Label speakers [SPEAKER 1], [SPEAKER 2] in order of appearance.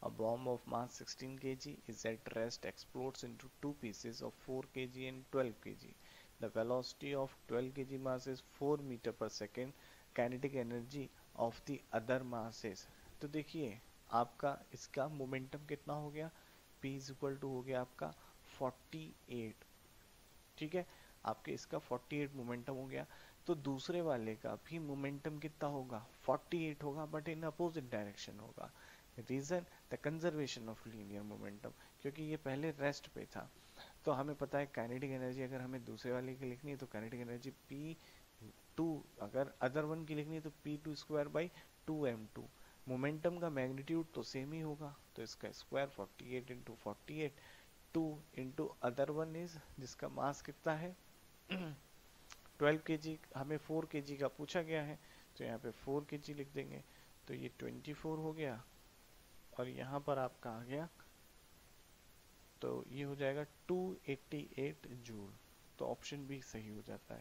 [SPEAKER 1] A bomb of mass 16 kg is at rest explodes into two pieces of 4 kg and 12 kg. The velocity of 12 kg mass is 4 meter per second. Kinetic energy of the other masses. तो देखिए आपका इसका momentum कितना हो गया P is equal to हो गया आपका 48 ठीक है आपके इसका 48 मोमेंटम हो गया तो दूसरे वाले का भी मोमेंटम कितना होगा 48 होगा बट इन अपोजिट डायरेक्शन होगा reason the conservation of linear momentum क्योंकि ये पहले रेस्ट पे था। तो हमें पता है काइनेटिक एनर्जी अगर हमें दूसरे वाले की लिखनी है तो काइनेटिक एनर्जी पी टू अगर अदर वन की लिखनी है तो P two square by two M two momentum का मैग्नीट्यूड तो सेम ही होगा। तो इसका square 48 eight into forty eight two into other one is जिसका मास कितना है? 12 के जी हमें 4 के जी का पूछा गया है। तो यहाँ पे 4 के जी लिख देंगे। तो ये 24 हो गया। और यहाँ पर आपका आ गया। तो ये हो जाएगा 288 जूल तो ऑप्शन भी सही हो जाता है।